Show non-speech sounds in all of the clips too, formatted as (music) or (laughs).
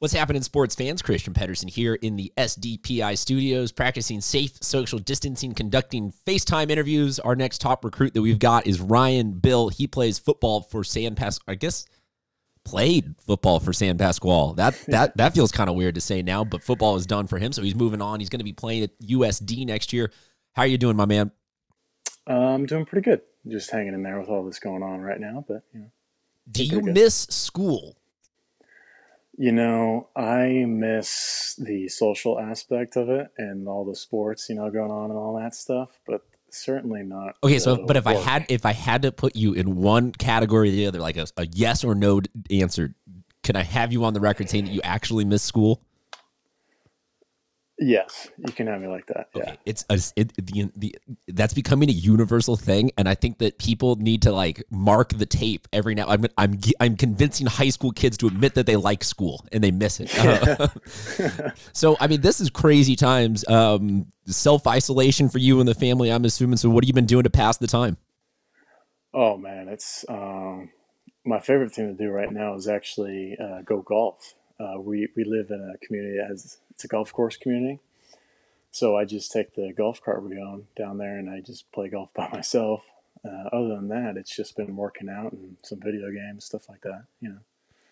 What's happening, sports fans? Christian Pedersen here in the SDPI studios, practicing safe social distancing, conducting FaceTime interviews. Our next top recruit that we've got is Ryan Bill. He plays football for San Pas. I guess played football for San Pasqual. That (laughs) that that feels kind of weird to say now, but football is done for him, so he's moving on. He's going to be playing at USD next year. How are you doing, my man? Uh, I'm doing pretty good. Just hanging in there with all this going on right now, but you know. Do you miss school? You know, I miss the social aspect of it and all the sports, you know, going on and all that stuff, but certainly not. Okay, so but if work. I had if I had to put you in one category or the other, like a, a yes or no answer, can I have you on the record saying that you actually miss school? Yes, you can have me like that. Yeah, it's a, it, the, the that's becoming a universal thing, and I think that people need to like mark the tape every now. I'm I'm I'm convincing high school kids to admit that they like school and they miss it. Uh, (laughs) so I mean, this is crazy times. Um, Self isolation for you and the family, I'm assuming. So what have you been doing to pass the time? Oh man, it's um, my favorite thing to do right now is actually uh, go golf. Uh, we we live in a community that has it's a golf course community. So I just take the golf cart we own down there and I just play golf by (laughs) myself. Uh, other than that, it's just been working out and some video games, stuff like that. You know.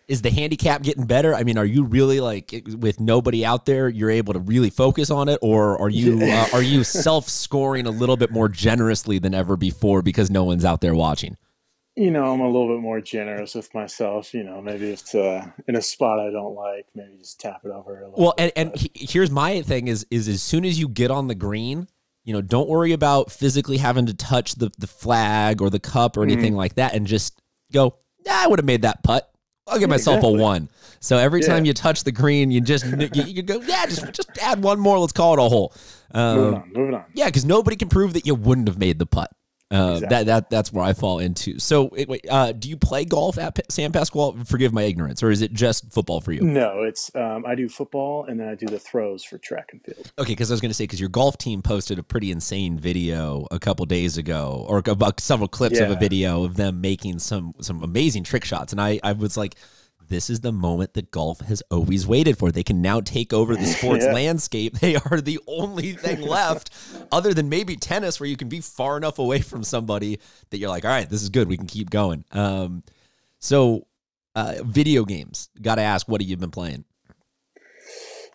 Is the handicap getting better? I mean, are you really like with nobody out there, you're able to really focus on it, or are you (laughs) uh, are you self scoring a little bit more generously than ever before because no one's out there watching? You know, I'm a little bit more generous with myself. You know, maybe if it's uh, in a spot I don't like, maybe just tap it over. A little well, bit, and, and he, here's my thing: is is as soon as you get on the green, you know, don't worry about physically having to touch the the flag or the cup or anything mm-hmm. like that, and just go. Yeah, I would have made that putt. I'll give myself exactly. a one. So every yeah. time you touch the green, you just you, you, go, yeah, just just add one more. Let's call it a hole. Um, moving on, moving on. Yeah, because nobody can prove that you wouldn't have made the putt. Uh, exactly. That that that's where I fall into. So wait, uh, do you play golf at San Pasqual? Forgive my ignorance, or is it just football for you? No, it's um, I do football and then I do the throws for track and field. Okay, because I was going to say because your golf team posted a pretty insane video a couple days ago, or about several clips yeah. of a video of them making some some amazing trick shots, and I I was like this is the moment that golf has always waited for. They can now take over the (laughs) sports yeah. landscape. They are the only thing (laughs) left, other than maybe tennis, where you can be far enough away from somebody that you're like, all right, this is good. We can keep going. Um, so, uh, video games. Got to ask, what have you been playing?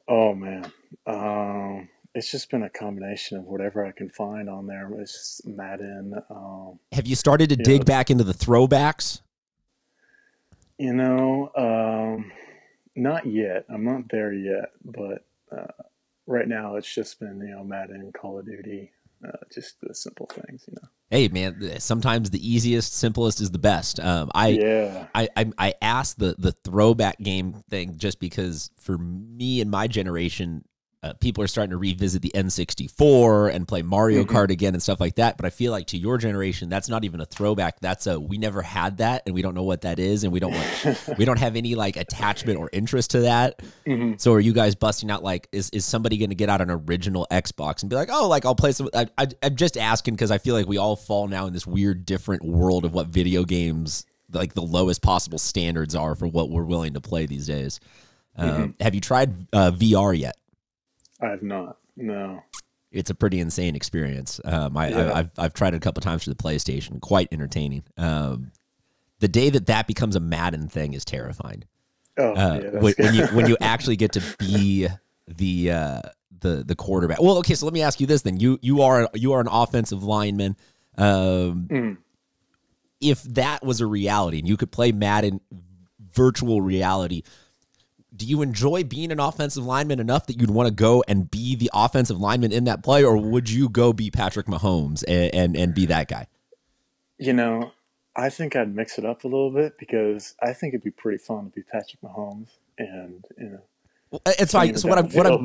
Oh man, um, it's just been a combination of whatever I can find on there. It's just Madden. Um, have you started to dig know, back into the throwbacks? You know, um, not yet. I'm not there yet, but uh, right now it's just been you know Madden, Call of Duty, uh, just the simple things. You know. Hey man, sometimes the easiest, simplest is the best. Um, I yeah. I I, I asked the the throwback game thing just because for me and my generation, uh, people are starting to revisit the N64 and play Mario mm-hmm. Kart again and stuff like that. But I feel like to your generation, that's not even a throwback. That's a we never had that, and we don't know what that is, and we don't want, (laughs) we don't have any like attachment or interest to that. Mm-hmm. So are you guys busting out like is is somebody going to get out an original Xbox and be like, oh, like I'll play some? I, I, I'm just asking because I feel like we all fall now in this weird different world of what video games like the lowest possible standards are for what we're willing to play these days. Um, mm-hmm. Have you tried uh, VR yet? I have not. No. It's a pretty insane experience. Um, I, yeah. I, have I've tried it a couple times for the PlayStation. Quite entertaining. Um, the day that that becomes a Madden thing is terrifying. Oh, uh, yeah, when, when, you when you (laughs) actually get to be the uh, the the quarterback. Well, okay, so let me ask you this then. You you are you are an offensive lineman. Um, mm. If that was a reality and you could play Madden virtual reality, do you enjoy being an offensive lineman enough that you'd want to go and be the offensive lineman in that play, or would you go be Patrick Mahomes and, and, and be that guy? You know, I think I'd mix it up a little bit because I think it'd be pretty fun to be Patrick Mahomes and you know. Uh, it's like so. What I'm what I'm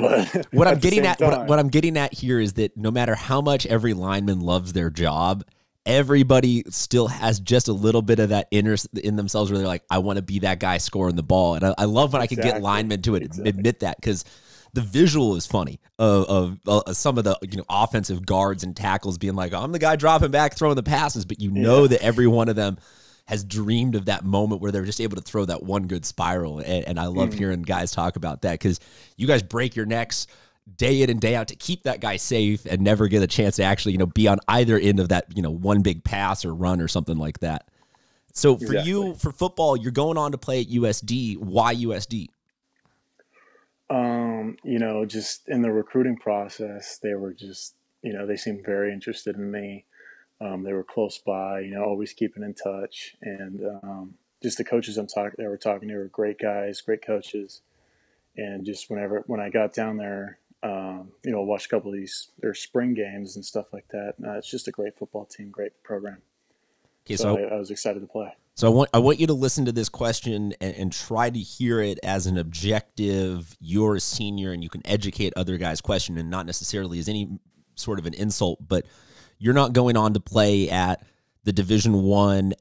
what I'm (laughs) getting at what, what I'm getting at here is that no matter how much every lineman loves their job, everybody still has just a little bit of that inner in themselves where they're like, I want to be that guy scoring the ball. And I, I love when exactly. I can get linemen to it, exactly. admit that because the visual is funny of, of uh, some of the you know offensive guards and tackles being like, I'm the guy dropping back, throwing the passes, but you know yeah. that every one of them has dreamed of that moment where they're just able to throw that one good spiral. And, and I love mm. hearing guys talk about that because you guys break your necks day in and day out to keep that guy safe and never get a chance to actually, you know, be on either end of that, you know, one big pass or run or something like that. So for exactly. you, for football, you're going on to play at USD. Why USD? Um, you know, just in the recruiting process, they were just, you know, they seemed very interested in me. Um, they were close by, you know, always keeping in touch, and um, just the coaches I'm talking, they were talking, they were great guys, great coaches, and just whenever when I got down there, um, you know, watch a couple of these their spring games and stuff like that. Uh, it's just a great football team, great program. Okay, so, so I, I was excited to play. So I want I want you to listen to this question and, and, try to hear it as an objective. You're a senior and you can educate other guys' question and not necessarily as any sort of an insult, but you're not going on to play at the Division One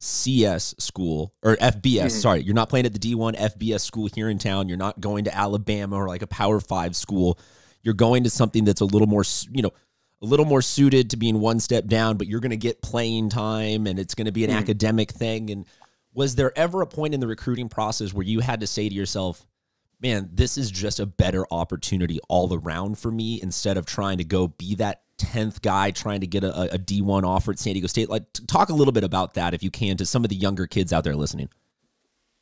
FCS school or FBS. Mm-hmm. Sorry, you're not playing at the D1 FBS school here in town. You're not going to Alabama or like a Power Five school. You're going to something that's a little more, you know, a little more suited to being one step down, but you're going to get playing time and it's going to be an mm. academic thing. And was there ever a point in the recruiting process where you had to say to yourself, man, this is just a better opportunity all around for me instead of trying to go be that 10th guy trying to get a a D1 offer at San Diego State? Like, talk a little bit about that if you can to some of the younger kids out there listening.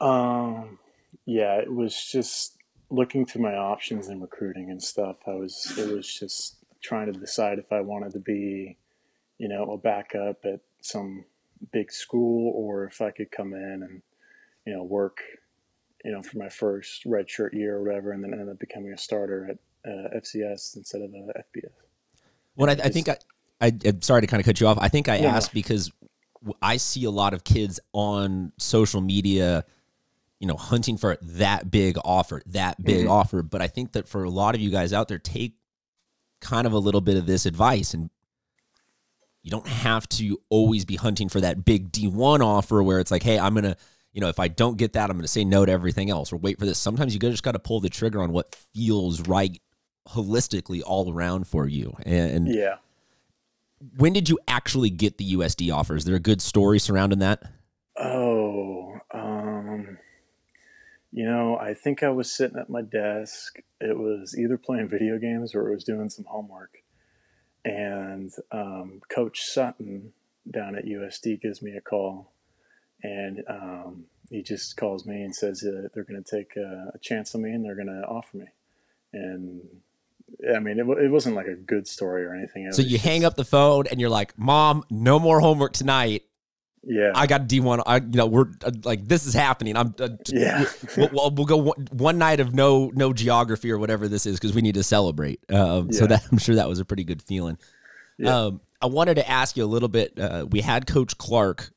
Um, yeah, it was just looking through my options in recruiting and stuff. I was, it was just trying to decide if I wanted to be, you know, a backup at some big school or if I could come in and, you know, work, you know, for my first redshirt year or whatever, and then end up becoming a starter at uh, FCS instead of uh, FBS. Well, I, I, think I, I, am sorry to kind of cut you off. I think I yeah. asked because I see a lot of kids on social media, you know, hunting for that big offer, that big mm-hmm. offer. But I think that for a lot of you guys out there, take kind of a little bit of this advice and you don't have to always be hunting for that big D1 offer where it's like, hey, I'm going to, you know, if I don't get that, I'm going to say no to everything else or wait for this. Sometimes you just got to pull the trigger on what feels right holistically all around for you. And yeah. When did you actually get the USD offer? Is there a good story surrounding that? Oh, um, you know, I think I was sitting at my desk. It was either playing video games or it was doing some homework. And um, Coach Sutton down at USD gives me a call. And um, he just calls me and says uh, they're going to take a, a, chance on me and they're going to offer me. And I mean, it, it wasn't like a good story or anything. so you just, hang up the phone and you're like, Mom, no more homework tonight. Yeah, I got D one. I you know we're uh, like this is happening. I'm uh, (laughs) yeah. (laughs) we'll, we'll, we'll, go one, one, night of no no geography or whatever this is because we need to celebrate. Um, yeah. So that (laughs) I'm sure that was a pretty good feeling. Yeah. Um, I wanted to ask you a little bit. Uh, we had Coach Clark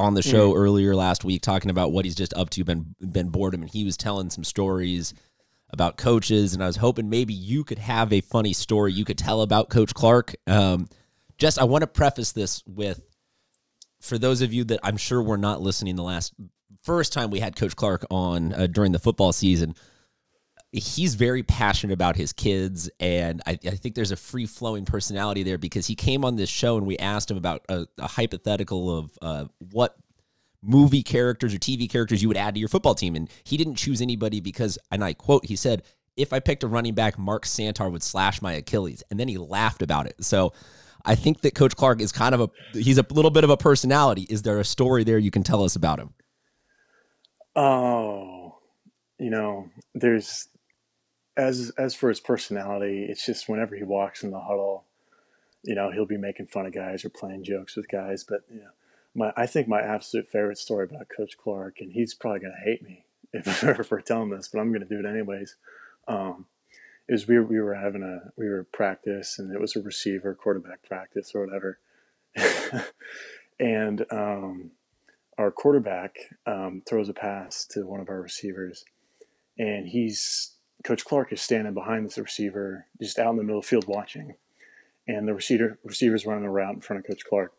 on the show mm. earlier last week talking about what he's just up to. been Ben Boardman, and he was telling some stories about coaches, and I was hoping maybe you could have a funny story you could tell about Coach Clark. Um, just I want to preface this with for those of you that I'm sure were not listening the last first time we had Coach Clark on uh, during the football season, he's very passionate about his kids, and I, I think there's a free flowing personality there because he came on this show and we asked him about a, a hypothetical of uh, what movie characters or TV characters you would add to your football team, and he didn't choose anybody because, and I quote, he said. If I picked a running back, Mark Santar would slash my Achilles. And then he laughed about it. So I think that Coach Clark is kind of a he's a little bit of a personality. Is there a story there you can tell us about him? Oh, you know, there's as as for his personality, it's just whenever he walks in the huddle, you know, he'll be making fun of guys or playing jokes with guys. But you know, my I think my absolute favorite story about Coach Clark, and he's probably gonna hate me (laughs) if ever for telling this, but I'm gonna do it anyways. Um, is we we were having a we were practice and it was a receiver quarterback practice or whatever, (laughs) and um, our quarterback um, throws a pass to one of our receivers, and he's Coach Clark is standing behind this receiver just out in the middle of the field watching, and the receiver receiver's running around in front of Coach Clark,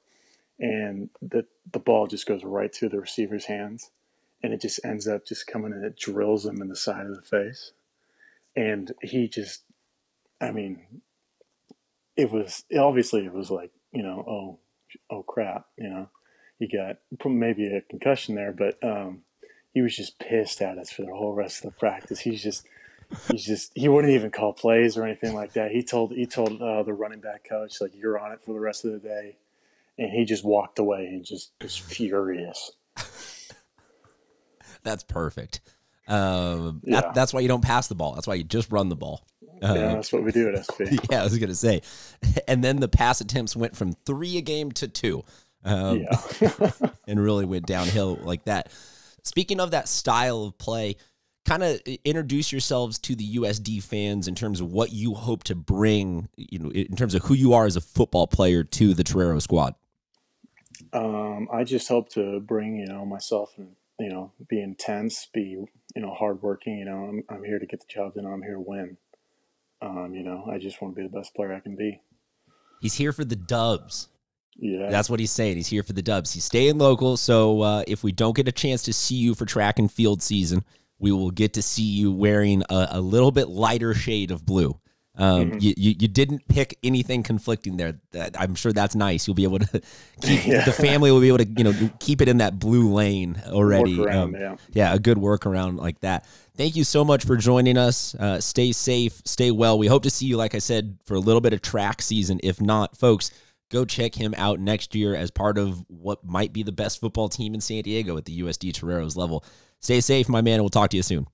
and the the ball just goes right through the receiver's hands, and it just ends up just coming and it drills him in the side of the face. And he just, I mean, it was obviously it was like you know oh oh crap you know. He got maybe a concussion there, but um, he was just pissed at us for the whole rest of the practice. He's just he's just he wouldn't even call plays or anything like that. He told he told uh, the running back coach like you're on it for the rest of the day, and he just walked away and just was furious. (laughs) that's perfect. Um, yeah. that, that's why you don't pass the ball. That's why you just run the ball. Uh, yeah, that's what we do at SP. (laughs) Yeah, I was gonna say, (laughs) and then the pass attempts went from three a game to two. Um, yeah, and really went downhill like that. Speaking of that style of play, kind of introduce yourselves to the USD fans in terms of what you hope to bring, you know, in terms of who you are as a football player to the Torero squad. Um, I just hope to bring, you know, myself and, you know, be intense, be, you know, hardworking. You know, I'm, I'm here to get the job done. I'm here to win. Um, you know, I just want to be the best player I can be. He's here for the dubs. Yeah. That's what he's saying. He's here for the dubs. He's staying local. So uh, if we don't get a chance to see you for track and field season, we will get to see you wearing a, a little bit lighter shade of blue. Um, mm-hmm. you, you, you didn't pick anything conflicting there. That, I'm sure that's nice. You'll be able to (laughs) keep (laughs) yeah. the family will be able to you know keep it in that blue lane already. Around, um, yeah. yeah, a good workaround like that. Thank you so much for joining us. Uh, stay safe, stay well. We hope to see you, like I said, for a little bit of track season. If not, folks, go check him out next year as part of what might be the best football team in San Diego at the USD Toreros level. Stay safe, my man. We'll talk to you soon.